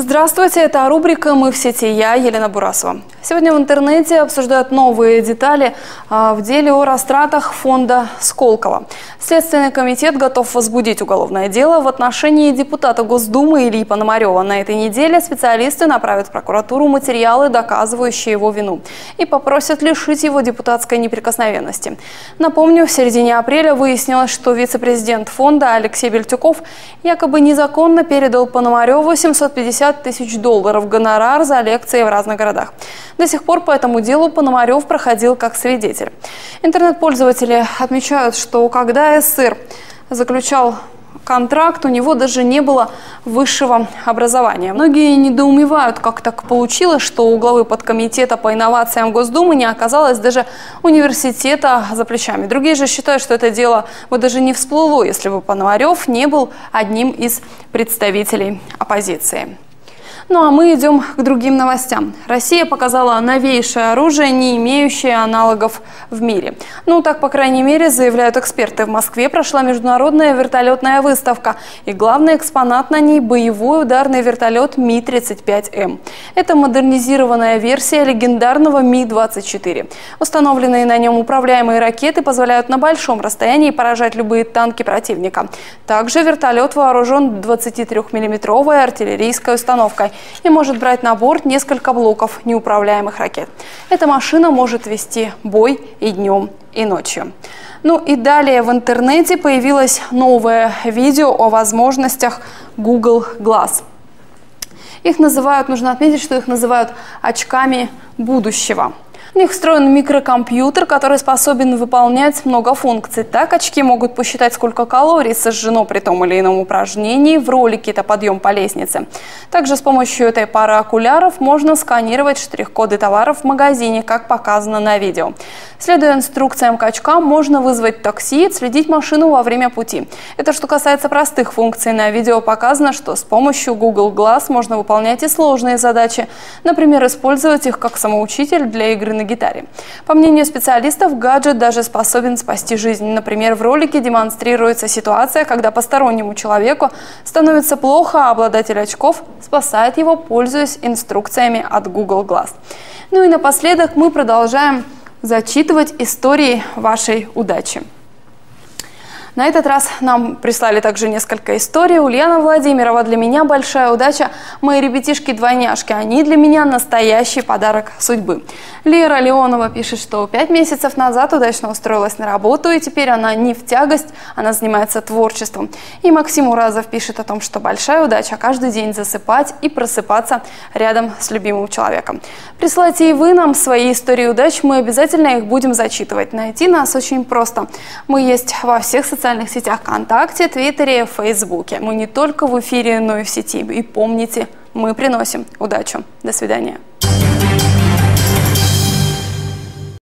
Здравствуйте, это рубрика «Мы в сети». Я Елена Бурасова. Сегодня в интернете обсуждают новые детали а, в деле о растратах фонда Сколково. Следственный комитет готов возбудить уголовное дело в отношении депутата Госдумы Ильи Пономарева. На этой неделе специалисты направят в прокуратуру материалы, доказывающие его вину, и попросят лишить его депутатской неприкосновенности. Напомню, в середине апреля выяснилось, что вице-президент фонда Алексей Бельтюков якобы незаконно передал Пономареву 750 50 тысяч долларов гонорар за лекции в разных городах. До сих пор по этому делу Пономарев проходил как свидетель. Интернет-пользователи отмечают, что когда СССР заключал контракт, у него даже не было высшего образования. Многие недоумевают, как так получилось, что у главы подкомитета по инновациям Госдумы не оказалось даже университета за плечами. Другие же считают, что это дело бы даже не всплыло, если бы Пономарев не был одним из представителей оппозиции. Ну а мы идем к другим новостям. Россия показала новейшее оружие, не имеющее аналогов в мире. Ну так, по крайней мере, заявляют эксперты. В Москве прошла международная вертолетная выставка. И главный экспонат на ней – боевой ударный вертолет Ми-35М. Это модернизированная версия легендарного Ми-24. Установленные на нем управляемые ракеты позволяют на большом расстоянии поражать любые танки противника. Также вертолет вооружен 23-миллиметровой артиллерийской установкой и может брать на борт несколько блоков неуправляемых ракет. Эта машина может вести бой и днем, и ночью. Ну и далее в интернете появилось новое видео о возможностях Google Glass. Их называют, нужно отметить, что их называют очками будущего. В них встроен микрокомпьютер, который способен выполнять много функций. Так очки могут посчитать, сколько калорий сожжено при том или ином упражнении. В ролике это подъем по лестнице. Также с помощью этой пары окуляров можно сканировать штрих-коды товаров в магазине, как показано на видео. Следуя инструкциям к очкам, можно вызвать такси и следить машину во время пути. Это что касается простых функций. На видео показано, что с помощью Google Glass можно выполнять и сложные задачи. Например, использовать их как самоучитель для игры на гитаре. По мнению специалистов, гаджет даже способен спасти жизнь. Например, в ролике демонстрируется ситуация, когда постороннему человеку становится плохо, а обладатель очков спасает его, пользуясь инструкциями от Google Glass. Ну и напоследок мы продолжаем зачитывать истории вашей удачи. На этот раз нам прислали также несколько историй. Ульяна Владимирова для меня большая удача. Мои ребятишки-двойняшки, они для меня настоящий подарок судьбы. Лера Леонова пишет, что пять месяцев назад удачно устроилась на работу, и теперь она не в тягость, она занимается творчеством. И Максим Уразов пишет о том, что большая удача каждый день засыпать и просыпаться рядом с любимым человеком. Присылайте и вы нам свои истории удач, мы обязательно их будем зачитывать. Найти нас очень просто. Мы есть во всех социальных социальных сетях ВКонтакте, Твиттере, Фейсбуке. Мы не только в эфире, но и в сети. И помните, мы приносим удачу. До свидания.